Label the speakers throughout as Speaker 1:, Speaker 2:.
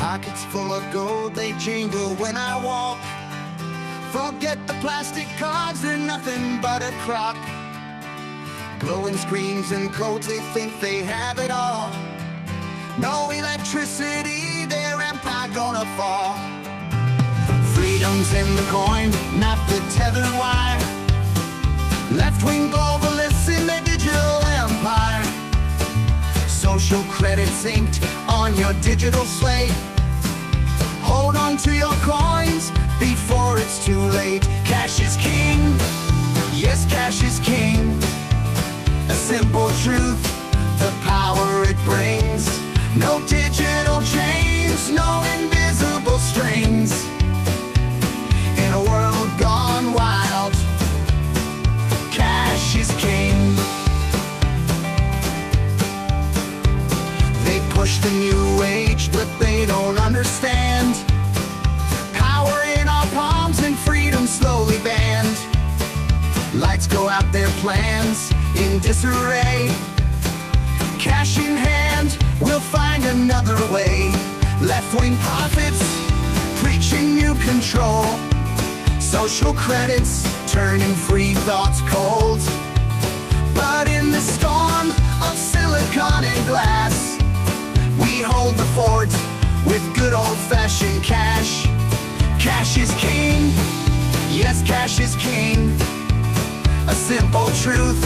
Speaker 1: Pockets full of gold, they jingle when I walk. Forget the plastic cards, they're nothing but a crock. Glowing screens and codes, they think they have it all. No electricity, their empire gonna fall. Freedom's in the coin, not the tethered wire. Left-wing globalists in their digital empire. Social credit inked on your digital slate. Hold on to your coins before it's too late. Cash is king. Yes, cash is king. A simple truth, the power it brings. No digital chains, no invisible strings. In a world gone wild, cash is king. They push the new age, but they don't understand. Power in our palms and freedom slowly banned. Lights go out their plans in disarray. Cash in hand, we'll find another way. Left-wing prophets preaching new control. Social credits turning free thoughts cold. With good old-fashioned cash. Cash is king. Yes, cash is king. A simple truth,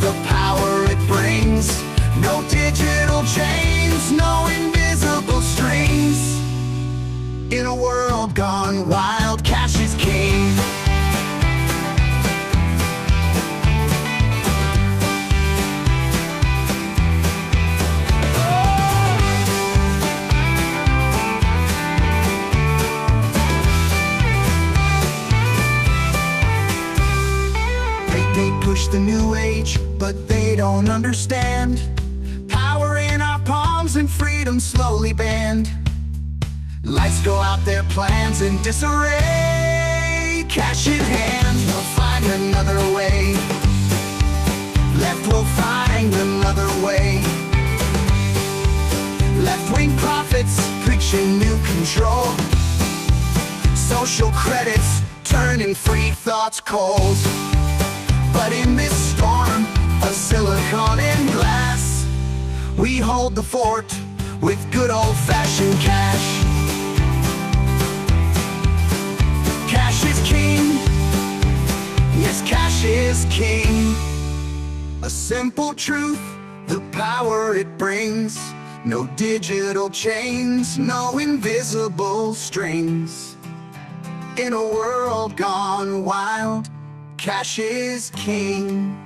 Speaker 1: the power it brings. No digital chains, no invisible strings. In a world gone wild, cash They, push the new age, but they don't understand. Power in our palms and freedom slowly banned. Lights go out their plans in disarray. Cash in hand, we'll find another way. Left will find another way. Left-wing prophets preaching new control. Social credits turning free thoughts cold. We hold the fort with good old-fashioned cash. Cash is king. Yes, cash is king. A simple truth, the power it brings. No digital chains, no invisible strings. In a world gone wild, cash is king.